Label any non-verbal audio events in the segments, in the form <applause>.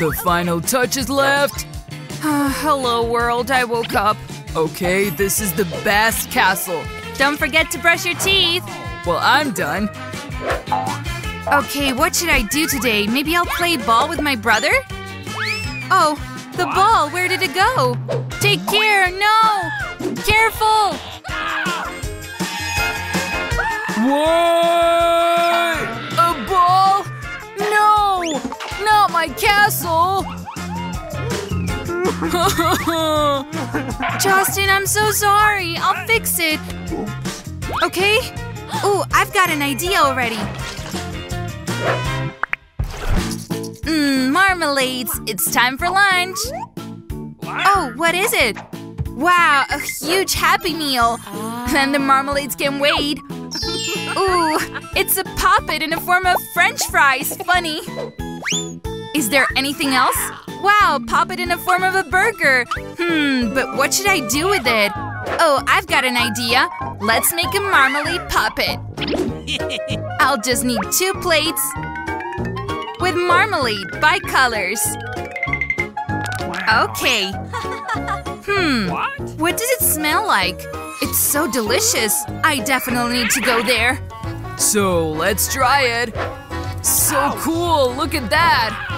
The final touch is left. Ah, hello, world. I woke up. Okay, this is the best castle. Don't forget to brush your teeth. Well, I'm done. Okay, what should I do today? Maybe I'll play ball with my brother? Oh, the ball. Where did it go? Take care. No! Careful! What? My castle! <laughs> Justin, I'm so sorry. I'll fix it. Okay? Oh, I've got an idea already. Mmm, marmalades. It's time for lunch. Oh, what is it? Wow, a huge Happy Meal. Then the marmalades can wait. Ooh, it's a puppet in the form of french fries. Funny. Is there anything else? Wow, pop it in the form of a burger. Hmm, but what should I do with it? Oh, I've got an idea. Let's make a marmalade puppet. <laughs> I'll just need two plates with marmalade by colors. Okay. <laughs> Hmm. What? What does it smell like? It's so delicious. I definitely need to go there. So, let's try it. So cool, look at that.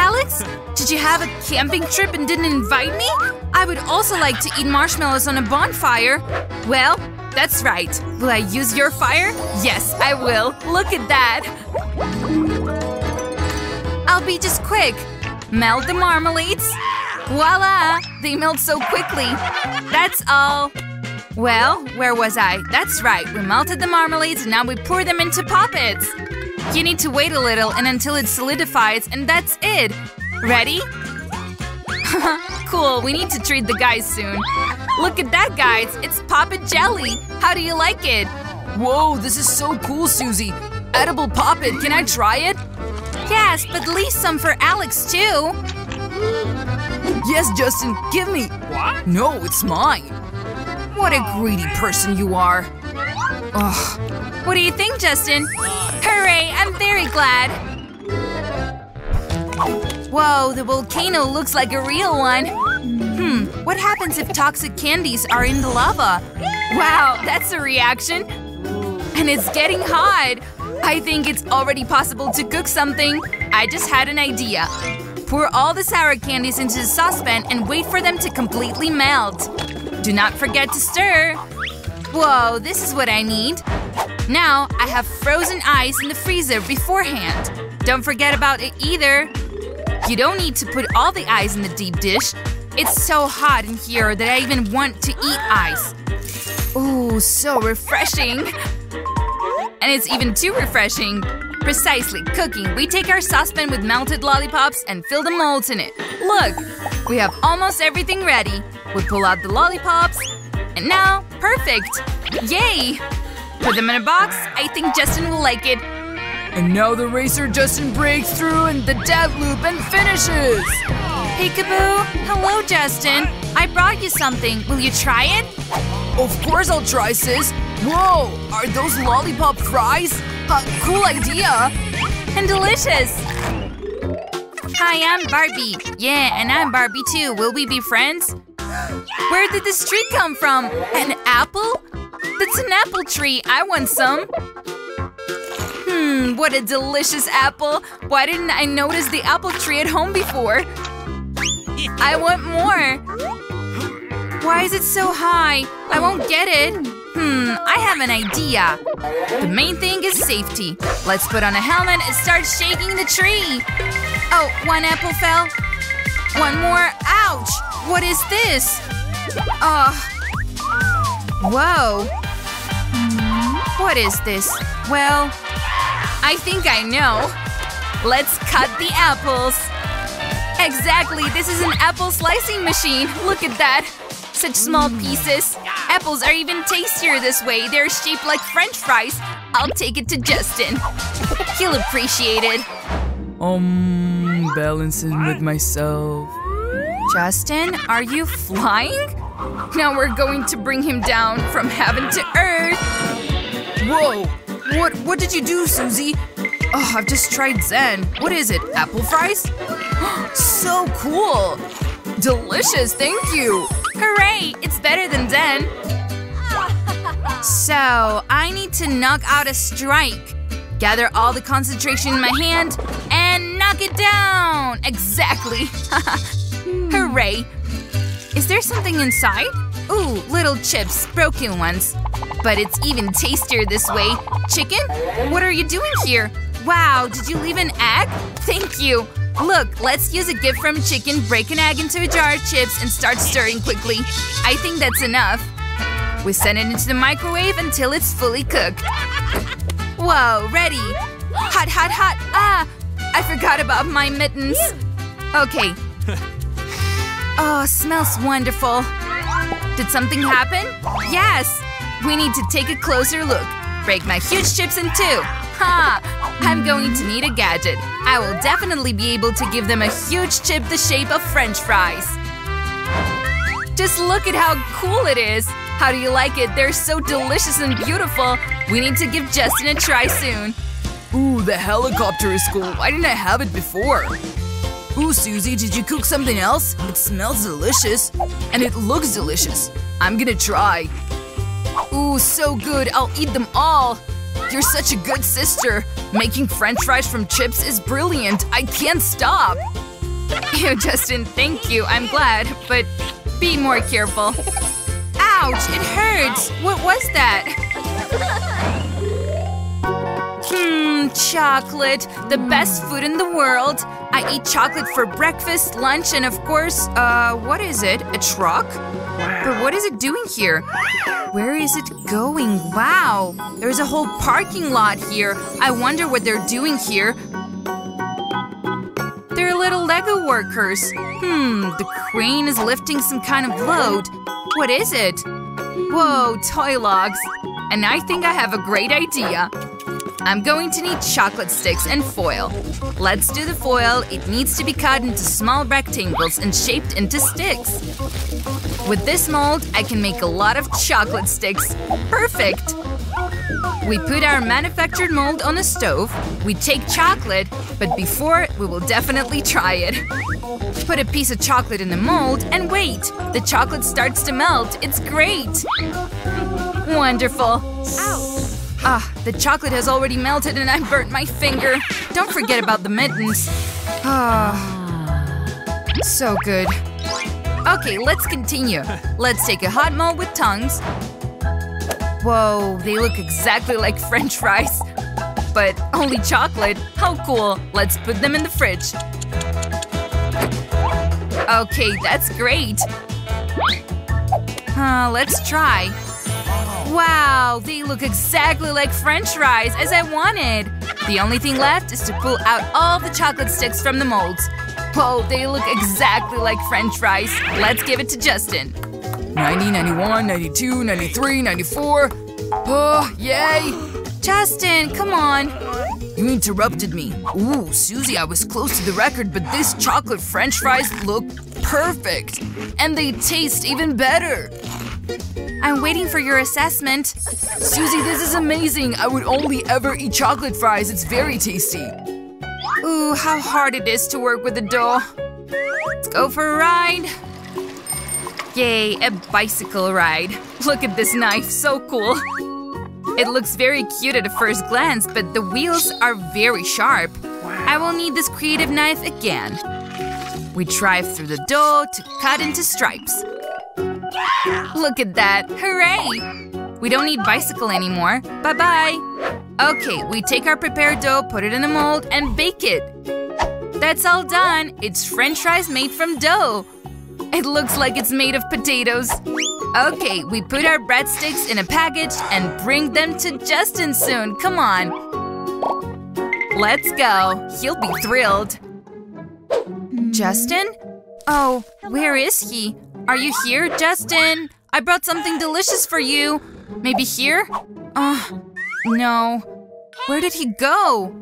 Alex, did you have a camping trip and didn't invite me? I would also like to eat marshmallows on a bonfire. Well, that's right. Will I use your fire? Yes, I will. Look at that. I'll be just quick. Melt the marmalades. Voila! They melt so quickly. That's all. Well, where was I? That's right. We melted the marmalades and now we pour them into puppets. You need to wait a little and until it solidifies and that's it. Ready? <laughs> cool, we need to treat the guys soon. Look at that, guys. It's Poppet Jelly. How do you like it? Whoa, this is so cool, Susie. Edible Poppet, can I try it? Yes, but leave some for Alex too. Yes, Justin, give me. What? No, it's mine. What a greedy person you are. Ugh. What do you think, Justin? Hooray, I'm very glad. Whoa, the volcano looks like a real one. Hmm, what happens if toxic candies are in the lava? Wow, that's a reaction. And it's getting hot. I think it's already possible to cook something. I just had an idea. Pour all the sour candies into the saucepan and wait for them to completely melt. Do not forget to stir. Whoa, this is what I need. Now, I have frozen ice in the freezer beforehand. Don't forget about it either. You don't need to put all the ice in the deep dish. It's so hot in here that I even want to eat ice. Ooh, so refreshing. And it's even too refreshing. Precisely, cooking. We take our saucepan with melted lollipops and fill the molds in it. Look, we have almost everything ready. We pull out the lollipops. And now, perfect! Yay! Put them in a box. I think Justin will like it. And now the racer Justin breaks through and the death loop and finishes! Peekaboo! Hello, Justin. I brought you something. Will you try it? Of course I'll try, sis. Whoa! Are those lollipop fries? Uh, cool idea! And delicious! Hi, I'm Barbie. Yeah, and I'm Barbie too. Will we be friends? Where did this tree come from? An apple? That's an apple tree. I want some. Hmm, what a delicious apple. Why didn't I notice the apple tree at home before? I want more. Why is it so high? I won't get it. Hmm, I have an idea. The main thing is safety. Let's put on a helmet and start shaking the tree. Oh, one apple fell. One more. Ouch! What is this? Ugh. Whoa. What is this? Well, I think I know. Let's cut the apples. Exactly, this is an apple slicing machine. Look at that. Such small pieces. Apples are even tastier this way. They're shaped like french fries. I'll take it to Justin. He'll appreciate it. Um, balancing with myself. Justin, are you flying? Now we're going to bring him down from heaven to earth. Whoa! What what did you do, Susie? Oh, I've just tried Zen. What is it? Apple fries? <gasps> so cool! Delicious, thank you! Hooray! It's better than Zen. So, I need to knock out a strike. Gather all the concentration in my hand and knock it down! Exactly! <laughs> Hooray! Is there something inside? Ooh, little chips, broken ones. But it's even tastier this way. Chicken? What are you doing here? Wow, did you leave an egg? Thank you! Look, let's use a gift from chicken, break an egg into a jar of chips, and start stirring quickly. I think that's enough. We send it into the microwave until it's fully cooked. Whoa, ready! Hot, hot, hot! Ah! I forgot about my mittens. Okay. <laughs> Oh, smells wonderful. Did something happen? Yes! We need to take a closer look. Break my huge chips in two. Ha! I'm going to need a gadget. I will definitely be able to give them a huge chip the shape of french fries. Just look at how cool it is! How do you like it? They're so delicious and beautiful! We need to give Justin a try soon. Ooh, the helicopter is cool. Why didn't I have it before? Ooh, Susie, did you cook something else? It smells delicious. And it looks delicious. I'm gonna try. Ooh, so good. I'll eat them all. You're such a good sister. Making french fries from chips is brilliant. I can't stop. <laughs> Ew, Justin, thank you. I'm glad, but be more careful. Ouch, it hurts. What was that? Hmm, <laughs> chocolate. The best food in the world. I eat chocolate for breakfast, lunch, and of course, uh, what is it? A truck? But what is it doing here? Where is it going? Wow! There's a whole parking lot here. I wonder what they're doing here. They're little Lego workers. Hmm, the crane is lifting some kind of load. What is it? Whoa, toy logs. And I think I have a great idea. I'm going to need chocolate sticks and foil. Let's do the foil. It needs to be cut into small rectangles and shaped into sticks. With this mold, I can make a lot of chocolate sticks. Perfect! We put our manufactured mold on the stove. We take chocolate, but before we will definitely try it. Put a piece of chocolate in the mold and wait! The chocolate starts to melt. It's great! Wonderful. Ouch. Ah, the chocolate has already melted and I burnt my finger. Don't forget about the mittens. Ah, so good. Okay, let's continue. Let's take a hot mold with tongues. Whoa, they look exactly like french fries. But only chocolate. How cool. Let's put them in the fridge. Okay, that's great. Uh, let's try. Wow, they look exactly like french fries, as I wanted! The only thing left is to pull out all the chocolate sticks from the molds. Whoa, they look exactly like french fries. Let's give it to Justin. 90, 91, 92, 93, 94. Oh, yay! Justin, come on. You interrupted me. Ooh, Susie, I was close to the record, but this chocolate french fries look perfect. And they taste even better. I'm waiting for your assessment. Susie, this is amazing. I would only ever eat chocolate fries. It's very tasty. Ooh, how hard it is to work with the dough. Let's go for a ride. Yay, a bicycle ride. Look at this knife, so cool. It looks very cute at a first glance, but the wheels are very sharp. I will need this creative knife again. We drive through the dough to cut into stripes. Look at that! Hooray! We don't need bicycle anymore. Bye-bye! Okay, we take our prepared dough, put it in a mold, and bake it. That's all done! It's french fries made from dough! It looks like it's made of potatoes. Okay, we put our breadsticks in a package and bring them to Justin soon. Come on. Let's go. He'll be thrilled. Justin? Oh, where is he? Are you here, Justin? I brought something delicious for you. Maybe here? Uh, no. Where did he go?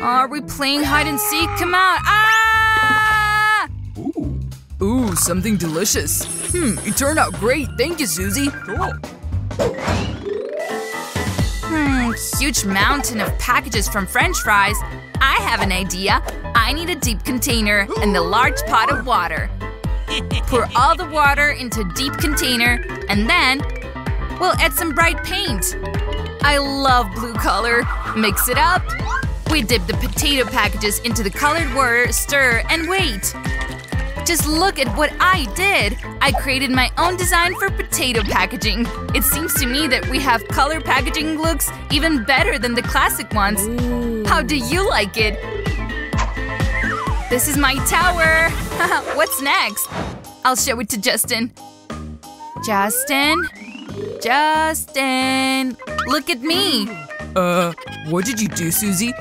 Are we playing hide and seek? Come out! Ah! Ooh, Ooh, something delicious. Hmm, it turned out great. Thank you, Susie. Cool. Hmm, Hmm, huge mountain of packages from french fries. I have an idea. I need a deep container and a large pot of water. Pour all the water into a deep container and then we'll add some bright paint. I love blue color. Mix it up. We dip the potato packages into the colored water, stir, and wait. Just look at what I did! I created my own design for potato packaging. It seems to me that we have color packaging looks even better than the classic ones. Ooh. How do you like it? This is my tower! <laughs> What's next? I'll show it to Justin. Justin? Justin! Look at me! Uh, what did you do, Susie?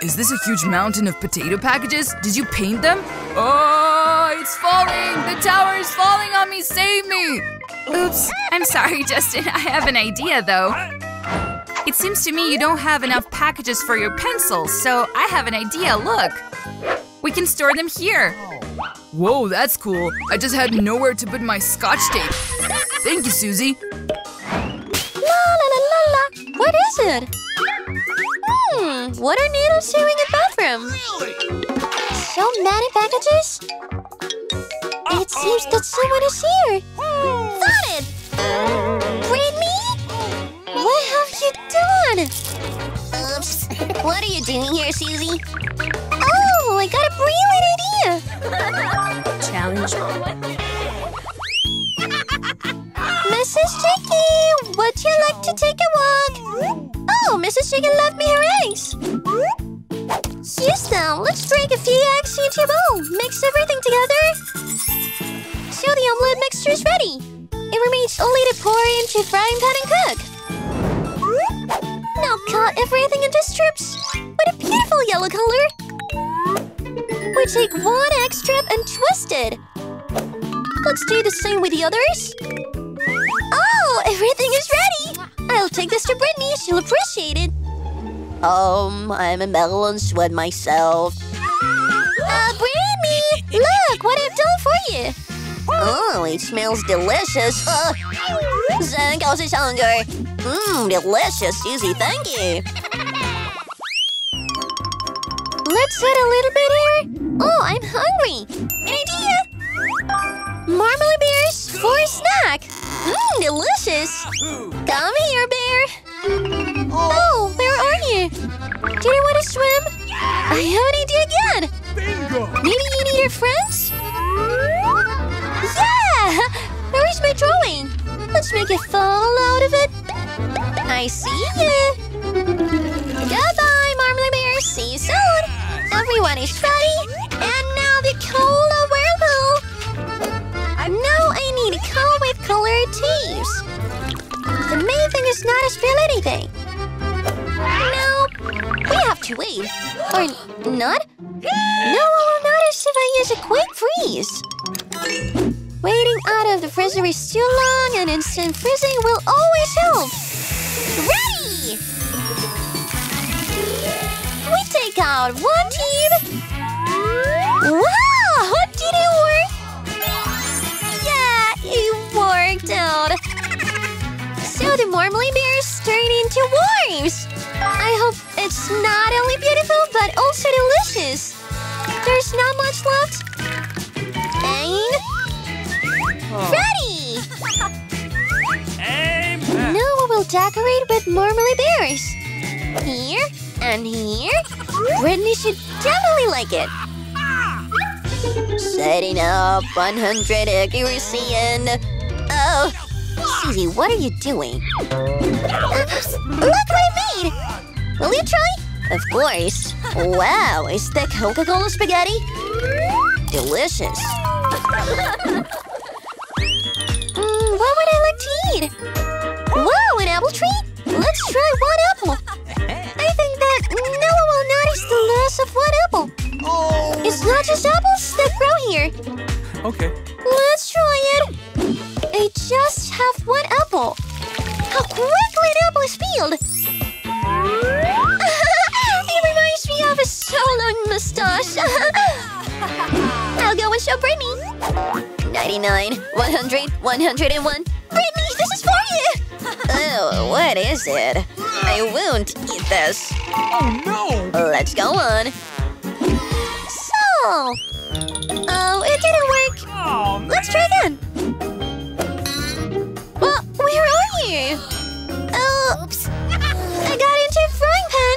Is this a huge mountain of potato packages? Did you paint them? Oh, it's falling! The tower is falling on me! Save me! Oops, I'm sorry, <laughs> Justin. I have an idea, though. It seems to me you don't have enough packages for your pencils, so I have an idea, look! We can store them here! Whoa, that's cool. I just had nowhere to put my scotch tape. Thank you, Susie. La la la la la! What is it? Hmm, what are needles doing in the bathroom? So many packages? It seems that someone is here. Found it! Brittany? What have you done? Oops. <laughs> What are you doing here, Susie? Got a brilliant idea! Challenge. Mrs. Chicky, would you like to take a walk? Oh, Mrs. Chicken left me her eggs! Houston, let's break a few eggs into a bowl. Mix everything together. So the omelette mixture is ready. It remains only to pour into frying pan and cook. Now cut everything into strips What a beautiful yellow color. We take one egg strip and twist it. Let's do the same with the others. Oh, everything is ready! I'll take this to Brittany. She'll appreciate it. Um, I'm a melon and sweat myself. Uh, Brittany! Look what I've done for you! Oh, it smells delicious. Uh, Zen causes hunger. Mmm, delicious, Susie, thank you. Let's add a little bit here. Oh, I'm hungry. An idea! Marmalade bears for a snack. Mmm, delicious! Come here, bear! Oh, where are you? Do you want to swim? I have an idea again! Bingo! Maybe you need your friends? Yeah! Where is my drawing? Let's make a fall out of it. I see you! Goodbye, Marmalade Bear! See you soon! Everyone is ready! And now the cola whirlpool! Now I need a car with colored tapes. The main thing is not to spill anything. No, we have to wait. Or not? No one will notice if I use a quick freeze. Waiting out of the freezer is too long and instant freezing will always help. Ready! We take out one tube. Wow! Did it work? Yeah, it worked out! So the marmalade bears turn into worms! I hope it's not only beautiful, but also delicious! There's not much left. And... Ready! Amen. Now we will decorate with marmalade bears. Here and here. Brittany should definitely like it. Setting up 100 accuracy and... Oh! Susie, what are you doing? look what I made! Will you try? Of course. Wow, is that Coca-Cola spaghetti? Delicious. <laughs> 101. Brittany, this is for you! <laughs> Oh, what is it? I won't eat this. Oh no! Let's go on. So... Oh, it didn't work. Oh man! Let's try again. Well, where are you? Oh, oops. I got into a frying pan.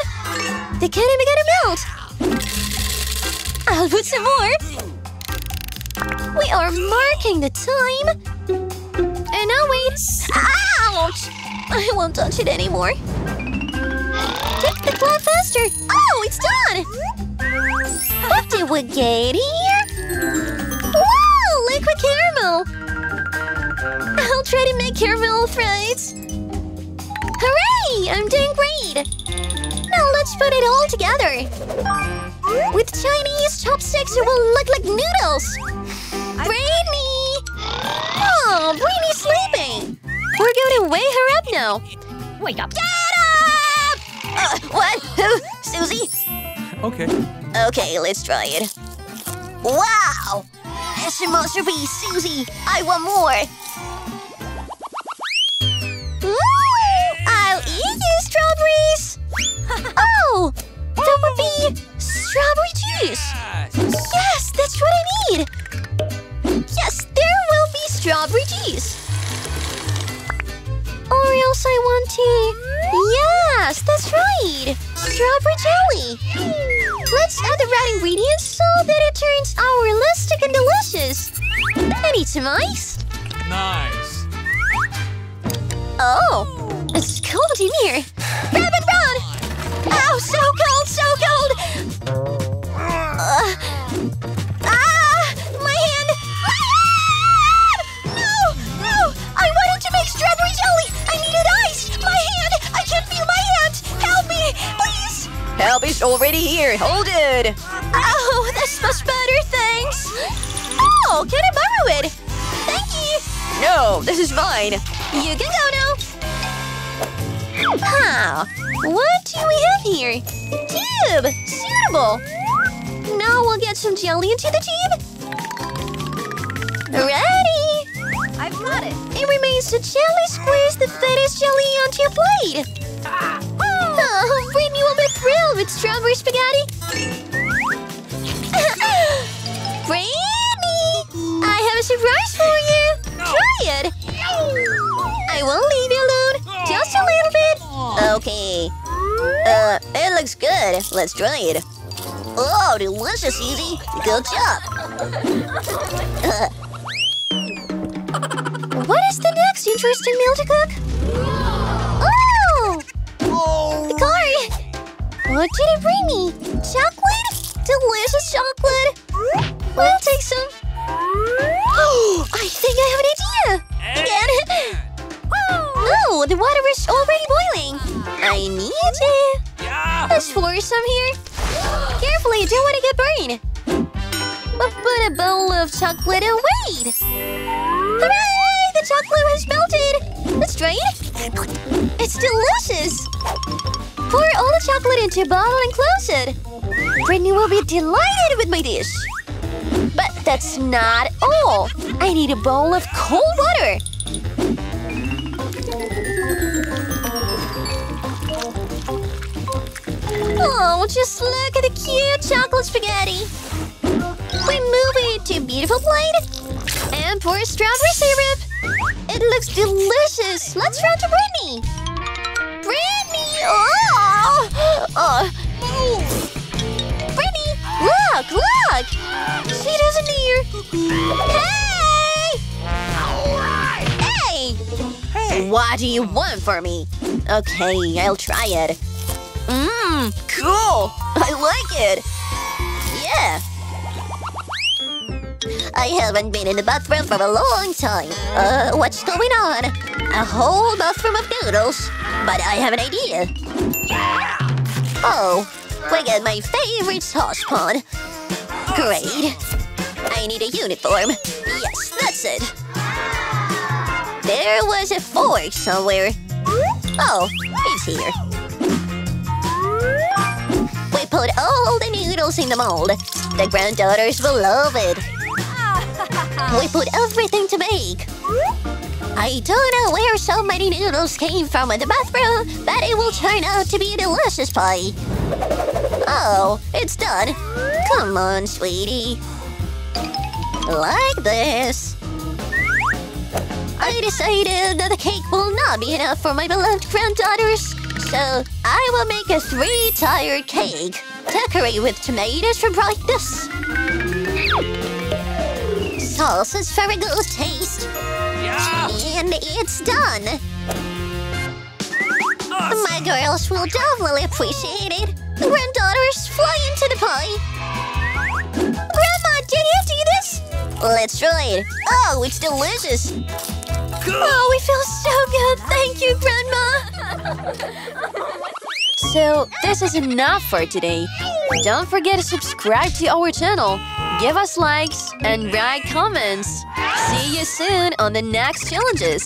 The candy began to melt. I'll put some more. We are marking the time. Ouch! I won't touch it anymore. Take the cloth faster. Oh, it's done! What did we get here? Wow, liquid caramel! I'll try to make caramel fries. Hooray! I'm doing great! Now let's put it all together. With Chinese chopsticks, it will look like noodles. Brainy! Oh, Brainy's sleeping. We're going to wake her up now. Wake up! Get up! Uh, what? Who? Susie? Okay. Okay, let's try it. Wow! That's a masterpiece, Susie! I want more! Ooh, I'll eat you, strawberries! <laughs> oh, that would be strawberry juice! Yes, that's what I need! Yes, there will be strawberry juice! Else I want tea. Yes, that's right! Strawberry jelly! Let's add the right ingredients so that it turns our realistic and delicious! I need some ice! Nice. Oh, it's cold in here. Help is already here. Hold it. Oh, that's much better, thanks! Oh, can I borrow it? Thank you! No, this is fine. You can go now. Huh. What do we have here? Tube! Suitable! Now we'll get some jelly into the tube. Ready! I've got it. It remains to jelly squeeze the fittest jelly onto your plate. Ah. Oh, will be thrilled with strawberry spaghetti. <gasps> Brittany! I have a surprise for you. Try it. I won't leave you alone. Just a little bit. Okay. Uh, it looks good. Let's try it. Oh, delicious, Easy! Good job. Uh, <laughs> What is the next interesting meal to cook? What did it bring me? Chocolate? Delicious chocolate! We'll take some. Oh, I think I have an idea! Again! Oh, the water is already boiling! I need it! Let's pour some here. Carefully, don't want to get burned. But put a bowl of chocolate wait. Hooray! The chocolate has melted. Let's try it. It's delicious. Pour all the chocolate into a bottle and close it. Brittany will be delighted with my dish. But that's not all. I need a bowl of cold water. Oh, just look at the cute chocolate spaghetti. We move it to a beautiful plate and pour strawberry syrup. It looks delicious. Let's try to. Brittany! Oh! Brittany, look, look! She doesn't hear. Hey! Hey! Hey! what do you want for me? Okay, I'll try it. Mmm, cool. I like it. Yeah. I haven't been in the bathroom for a long time. Uh, what's going on? A whole bathroom of noodles. But I have an idea. Oh, we got my favorite saucepan. Great. I need a uniform. Yes, that's it. There was a fork somewhere. Oh, it's here. We put all the noodles in the mold. The granddaughters will love it. We put everything to bake. I don't know where so many noodles came from in the bathroom, but it will turn out to be a delicious pie. Oh, it's done. Come on, sweetie. Like this. I decided that the cake will not be enough for my beloved granddaughters, so I will make a three-tiered cake. Decorate with tomatoes for brightness. A good taste. And it's done. My girls will definitely appreciate it. The granddaughters, fly into the pie. Grandma, did you see this? Let's try it. Oh, it's delicious. Oh, we feel so good. Thank you, Grandma. so, this is enough for today. Don't forget to subscribe to our channel, give us likes, and write comments. See you soon on the next challenges.